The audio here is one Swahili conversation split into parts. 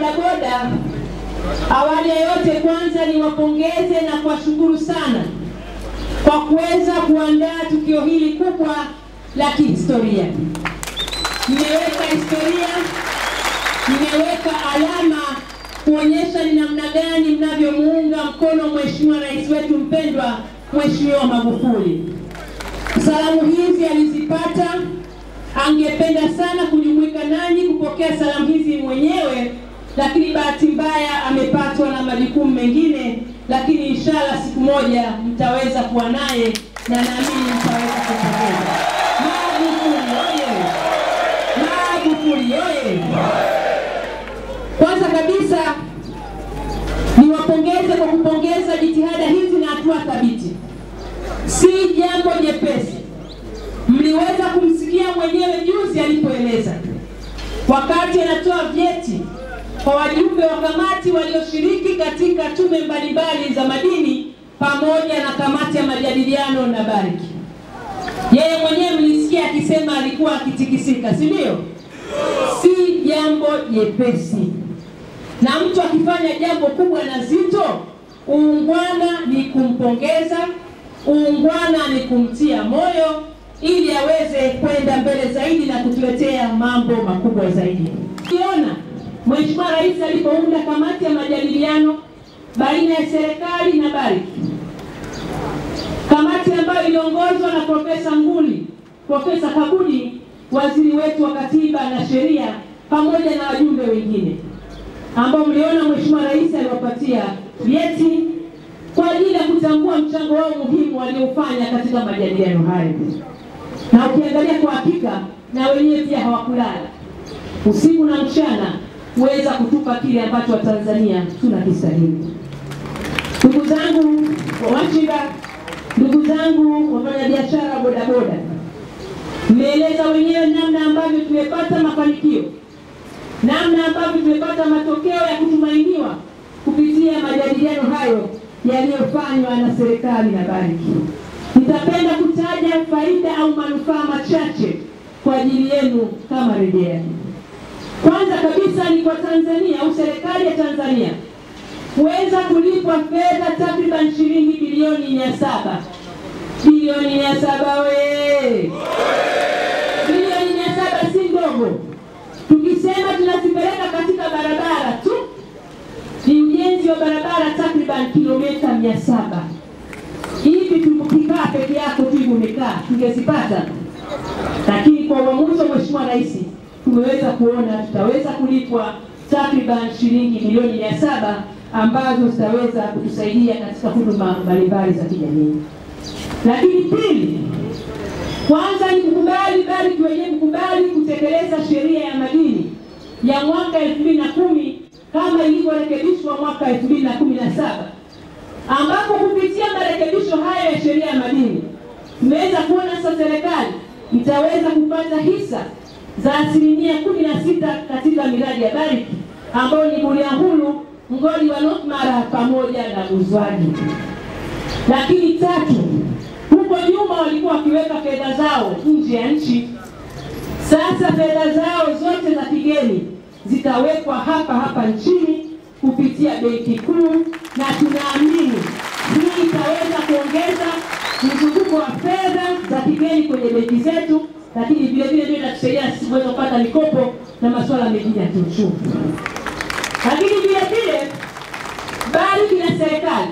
bodaboda, awali ya yote kwanza niwapongeze na kuwashukuru sana kwa kuweza kuandaa tukio hili kubwa la kihistoria. Mmeweka historia, mmeweka alama kuonyesha ni namna gani mnavyomuunga mkono Mheshimiwa Rais wetu mpendwa, Mheshimiwa Magufuli. Salamu hizi alizipata, angependa sana kujumuika nanyi kupokea salamu hizi mwenyewe, lakini bahati mbaya amepatwa na majukumu mengine, lakini inshallah siku moja mtaweza kuwa naye na naamini mtaweza kupokea. Magufuli oye! Magufuli oye! Kwanza kabisa niwapongeze kwa kupongeza jitihada hizi na hatua thabiti, si jambo jepesi. Mliweza kumsikia mwenyewe juzi alipoeleza wakati anatoa vyeti kwa wajumbe wa kamati walioshiriki katika tume mbalimbali za madini pamoja na kamati ya majadiliano na bariki. Yeye mwenyewe mlisikia akisema alikuwa akitikisika, si ndio? Si jambo jepesi, na mtu akifanya jambo kubwa na zito, uungwana ni kumpongeza, uungwana ni kumtia moyo ili aweze kwenda mbele zaidi na kutuletea mambo makubwa zaidi. Ukiona Mheshimiwa Rais alipounda kamati ya majadiliano baina ya serikali na bariki, kamati ambayo iliongozwa na Profesa Nguli, Profesa Kabudi, waziri wetu wa katiba na sheria, pamoja na wajumbe wengine ambao mliona Mheshimiwa Rais aliwapatia vyeti kwa ajili ya kutambua mchango wao muhimu waliofanya katika majadiliano hayo. Na ukiangalia kwa hakika, na wenyewe pia hawakulala usiku na mchana kuweza kutupa kile ambacho Watanzania tunakistahili. Ndugu zangu wamachinga, ndugu zangu wafanyabiashara bodaboda, mmeeleza wenyewe namna ambavyo tumepata mafanikio, namna ambavyo tumepata matokeo ya kutumainiwa kupitia majadiliano hayo yaliyofanywa na serikali na Banki. Nitapenda kutaja faida au manufaa machache kwa ajili yenu kama rejea. Kwanza kabisa ni kwa Tanzania au serikali ya Tanzania kuweza kulipwa fedha takriban shilingi bilioni mia saba. Bilioni mia saba we bilioni mia saba si ndogo. Tukisema tunazipeleka katika barabara tu, ni ujenzi wa barabara takriban kilomita mia saba. Hivi tukikaa peke yako tu umekaa tungezipata, lakini kwa uamuzi wa Mheshimiwa Rais tumeweza kuona tutaweza kulipwa takriban shilingi milioni mia saba ambazo zitaweza kutusaidia katika huduma mbalimbali za kijamii. Lakini pili, kwanza ni kukubali bali wenyewe kukubali kutekeleza sheria ya madini ya mwaka elfu mbili na kumi kama ilivyorekebishwa mwaka elfu mbili na kumi na saba ambapo kupitia marekebisho haya ya sheria ya madini tumeweza kuona sasa serikali itaweza kupata hisa za asilimia kumi na sita katika miradi ya bariki ambayo ni Bulyanhulu, mgodi wa North Mara pamoja na Buzwagi. Lakini tatu, huko nyuma walikuwa wakiweka fedha zao nje ya nchi. Sasa fedha zao zote za kigeni zitawekwa hapa hapa nchini kupitia benki kuu, na tunaamini hii itaweza kuongeza mzunguko wa fedha za kigeni kwenye benki zetu, lakini vile vile ndio inatusaidia sisi kuweza kupata mikopo na masuala mengine ya kiuchumi. Lakini vile vile bali na serikali,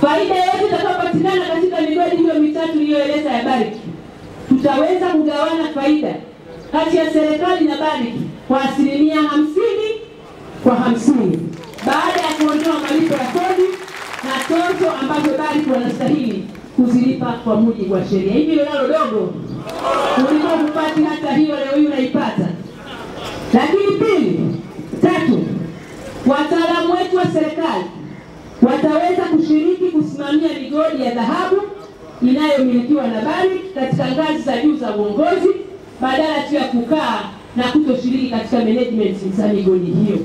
faida yote itakayopatikana katika migodi hiyo mitatu iliyoeleza ya bariki, tutaweza kugawana faida kati ya serikali na bariki kwa asilimia hamsini kwa hamsini baada ya kuondoa malipo ya kodi na tozo ambazo bariki wanastahili kuzilipa kwa mujibu wa sheria. Hivi nalo dogo, ulikuwa kupati hata hiyo, leo hii unaipata. Lakini pili, tatu, wataalamu wetu wa serikali wataweza kushiriki kusimamia migodi ya dhahabu inayomilikiwa na Barrick katika ngazi za juu za uongozi badala tu ya kukaa na kutoshiriki katika management za migodi hiyo.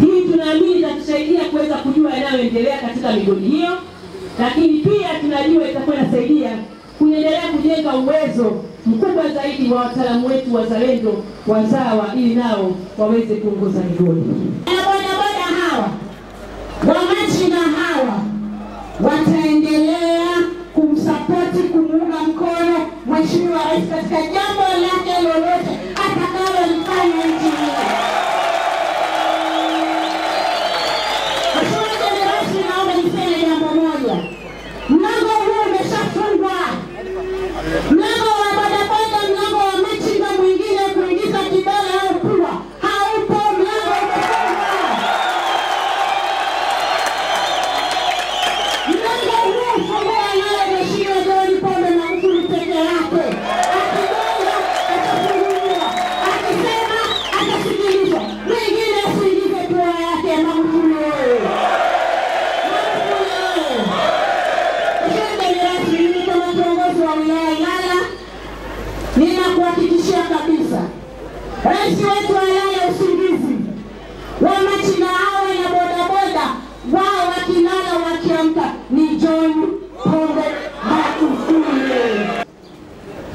Hii tunaamini itatusaidia kuweza kujua yanayoendelea katika migodi hiyo, lakini pia tunajua itakuwa inasaidia kuendelea kujenga uwezo mkubwa zaidi wa wataalamu wetu wazalendo wazawa, ili nao waweze kuongoza migodi. Na bodaboda hawa wamachinga hawa wataendelea kumsapoti kumuunga mkono Mheshimiwa Rais katika jambo lake lolote atakalolifanya nchi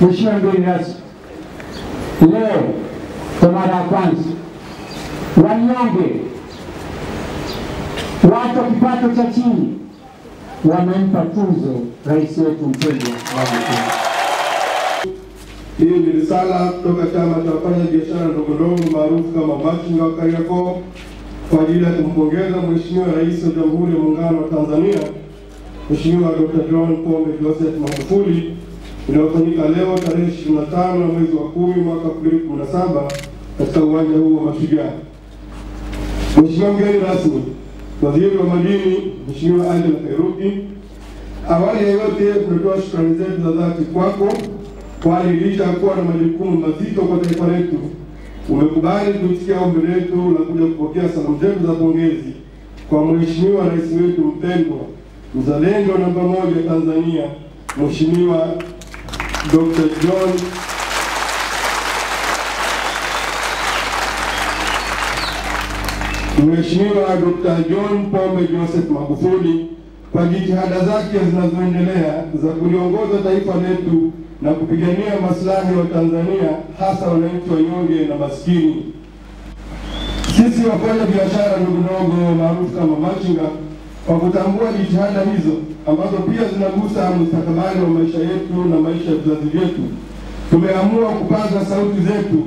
Mheshimiwa mgeni rasmi, leo kwa mara ya kwanza wanyonge, watu wa kipato cha chini wamempa tuzo rais wetu mpendwa wa. Hii ni risala kutoka chama cha wafanya biashara ndogo ndogo maarufu kama machinga wa Kariakoo kwa ajili ya kumpongeza Mheshimiwa Rais wa Jamhuri ya Muungano wa Tanzania Mheshimiwa Dr. John Pombe Joseph Magufuli inayofanyika leo tarehe 25 na mwezi wa kumi mwaka 2017 katika uwanja huu wa Mashujaa. Mheshimiwa mgeni rasmi, Waziri wa Madini Mheshimiwa Angela Kairuki, awali ya yote tunatoa shukrani zetu za dhati kwako kwani licha ya kuwa na majukumu mazito kwa taifa letu, umekubali kuitikia ombi letu la kuja kupokea salamu zetu za pongezi kwa Mheshimiwa Rais wetu mpendwa, mzalendo namba moja Tanzania, Mheshimiwa Dr. John Mheshimiwa Dr. John Pombe Joseph Magufuli kwa jitihada zake zinazoendelea za kuliongoza taifa letu na kupigania maslahi wa Tanzania hasa wananchi wanyonge na maskini. Sisi wafanya biashara ndogo ndogo maarufu kama machinga, kwa kutambua jitihada hizo ambazo pia zinagusa mustakabali wa maisha yetu na maisha ya vizazi vyetu, tumeamua kupaza sauti zetu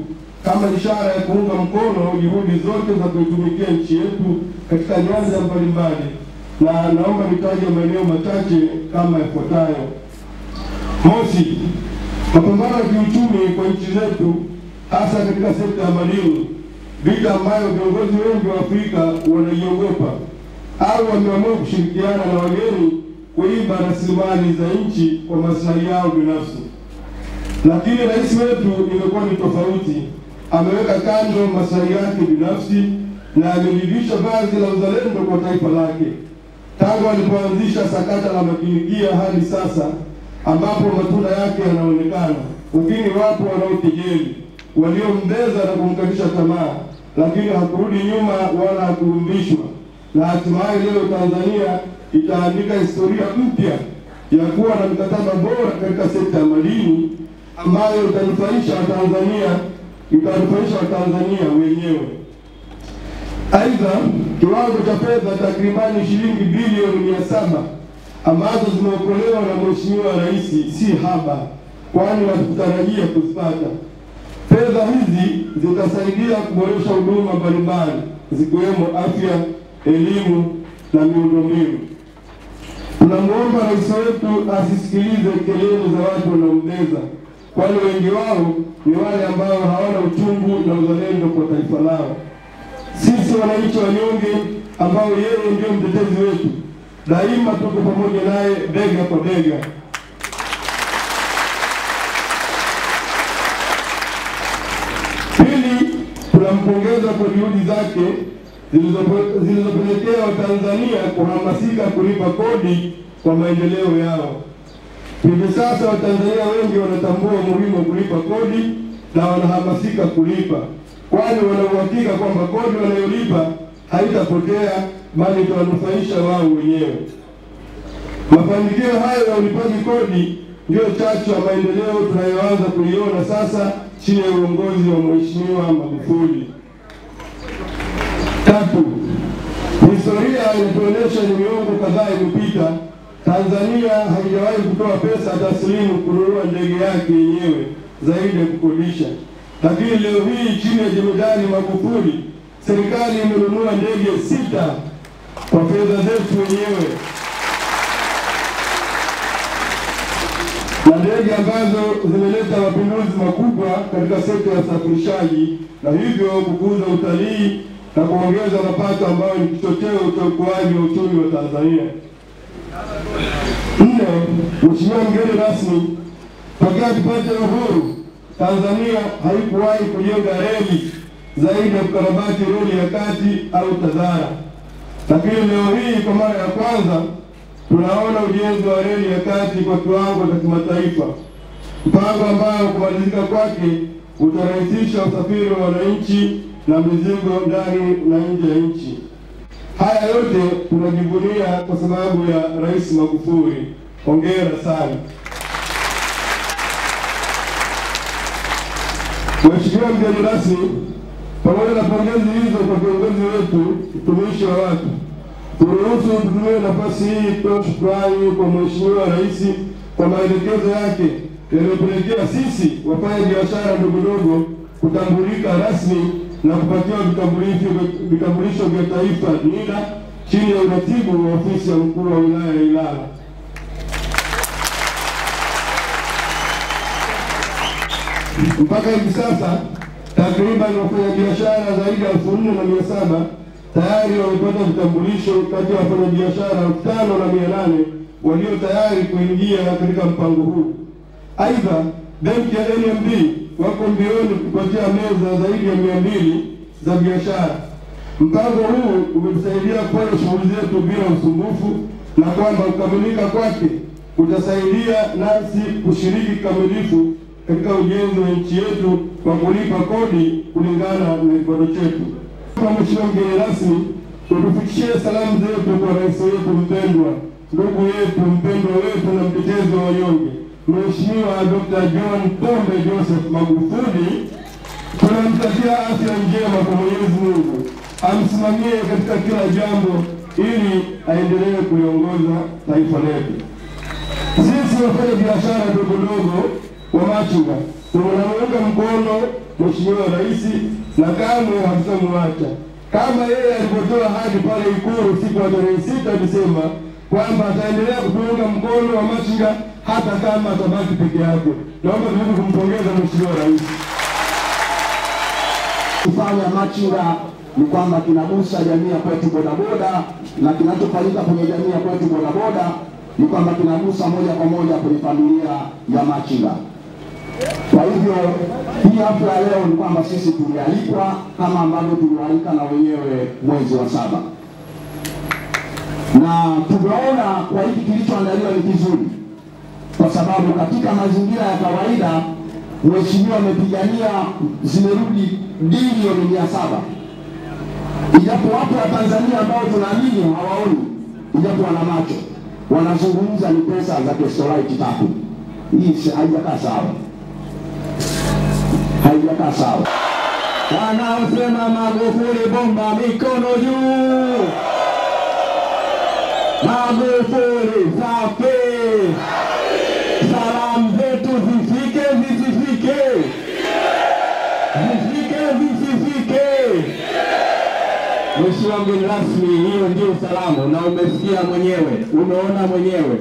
kama ishara ya kuunga mkono juhudi zote za kuitumikia nchi yetu katika nyanja mbalimbali, na naomba nitaje maeneo machache kama yafuatayo. Mosi, mapambano ya kiuchumi kwa nchi zetu hasa katika sekta ya madini, vita ambayo viongozi wengi wa Afrika wanaiogopa au wameamua kushirikiana na wageni kuiba rasilimali za nchi kwa maslahi yao binafsi. Lakini rais wetu imekuwa ni tofauti, ameweka kando maslahi yake binafsi na amejivisha vazi la uzalendo kwa taifa lake tangu alipoanzisha sakata la makinikia hadi sasa ambapo matunda yake yanaonekana. Lakini wapo wanaokejeli, waliombeza na kumkatisha tamaa, lakini hakurudi nyuma wala hakurumbishwa, na hatimaye leo Tanzania itaandika historia mpya ya kuwa na mkataba bora katika sekta ya madini ambayo itanufaisha Watanzania, itanufaisha Watanzania wenyewe. Aidha, kiwango cha fedha takribani shilingi bilioni mia saba ambazo zimeokolewa na Mheshimiwa Rais si haba, kwani hatukutarajia kuzipata. Fedha hizi zitasaidia kuboresha huduma mbalimbali zikiwemo afya, elimu na miundombinu. Tunamwomba rais wetu asisikilize kelele za watu wanaombeza, kwani wengi wao ni wale ambao hawana uchungu na uzalendo kwa taifa lao. Sisi wananchi wanyonge ambao yeye ndio mtetezi wetu, daima tuko pamoja naye bega kwa bega. Pili, tunampongeza kwa juhudi zake zilizopelekea Watanzania kuhamasika kulipa kodi kwa maendeleo yao. Hivi sasa Watanzania wengi wanatambua umuhimu wa kulipa kodi na wanahamasika kulipa, kwani wana uhakika kwamba kodi wanayolipa haitapotea bali itawanufaisha wao wenyewe. Mafanikio hayo ya ulipaji kodi ndiyo chachu ya maendeleo tunayoanza kuiona sasa chini ya uongozi wa Mheshimiwa Magufuli. Tatu, historia inatuonyesha ni miongo kadhaa iliyopita, Tanzania haijawahi kutoa pesa taslimu kununua ndege yake yenyewe zaidi ya kukodisha, lakini leo hii chini ya jemedari Magufuli serikali imenunua ndege sita kwa fedha zetu wenyewe. Na ndege ambazo zimeleta mapinduzi makubwa katika sekta ya usafirishaji na hivyo kukuza utalii na kuongeza mapato ambayo ni kichocheo cha ukuaji wa uchumi wa Tanzania. Nne, Mheshimiwa mgeni rasmi, tokea tupate uhuru. Tanzania haikuwahi kujenga reli zaidi ya kukarabati reli ya kati au TAZARA, lakini leo hii kwa mara ya kwanza tunaona ujenzi wa reli ya kati kwa kiwango cha kimataifa, mpango ambao kumalizika kwake utarahisisha usafiri wa wananchi na mizigo ndani na nje ya nchi. Haya yote tunajivunia kwa sababu ya Rais Magufuli. Hongera sana. Mheshimiwa mgeni rasmi, pamoja na pongezi hizo kwa viongozi wetu, utumishi wa watu, turuhusu tutumie nafasi hii kutoa shukrani kwa Mheshimiwa Rais kwa maelekezo yake yaliyopelekea sisi wafanya biashara ndogo ndogo kutambulika rasmi na kupatiwa vitambulisho vya taifa NIDA chini ya uratibu wa ofisi ya mkuu wa wilaya ya Ilala. Mpaka hivi sasa takriban wafanyabiashara zaidi ya elfu nne na mia saba tayari wamepata vitambulisho kati ya wafanyabiashara elfu tano na mia nane walio tayari kuingia katika mpango huu. Aidha, benki ya NMB wako mbioni kupatia meza zaidi ya mia mbili za biashara. Mpango huu umetusaidia kufanya shughuli zetu bila usumbufu, na kwamba kukamilika kwake kutasaidia nasi kushiriki kikamilifu katika ujenzi wa nchi yetu kwa kulipa kodi kulingana na kipato chetu. Mheshimiwa mgeni rasmi, utufikishie salamu zetu kwa rais wetu mpendwa, ndugu yetu mpendwa wetu na mtetezi wa wanyonge, Mheshimiwa Dr. John Pombe Joseph Magufuli. Tunamtakia afya njema kwa Mwenyezi Mungu amsimamie katika kila jambo ili aendelee kuliongoza taifa letu. Sisi wafanya biashara ndogo ndogo wa machinga tunamuunga mkono Mheshimiwa Rais na kamwe hatutamwacha, kama yeye alipotoa hadi pale Ikulu siku ya tarehe sita Desemba kwamba ataendelea kutuunga mkono wa machinga hata kama atabaki peke yake. Naomba tuweze kumpongeza Mheshimiwa Rais. kufanya machinga ni kwamba kinagusa jamii ya kwetu bodaboda, na kinachofanyika kwenye jamii ya kwetu bodaboda ni kwamba kinagusa moja kwa moja kwenye familia ya machinga. Kwa hivyo hii hafla leo ni kwamba sisi tulialikwa kama ambavyo tulialika na wenyewe mwezi wa saba, na tumeona kwa hiki kilichoandaliwa ni kizuri, kwa sababu katika mazingira ya kawaida mheshimiwa amepigania zimerudi bilioni mia saba ijapo wapo wa Tanzania ambao tunaamini hawaoni, ijapo wana macho wanazungumza ni pesa za Kestorite tatu. Hii haijakaa sawa, haijakaa sawa. Wanaosema Magufuli bomba, mikono juu! Magufuli Mheshimiwa mgeni rasmi, hiyo ndio salamu, na umesikia mwenyewe, umeona mwenyewe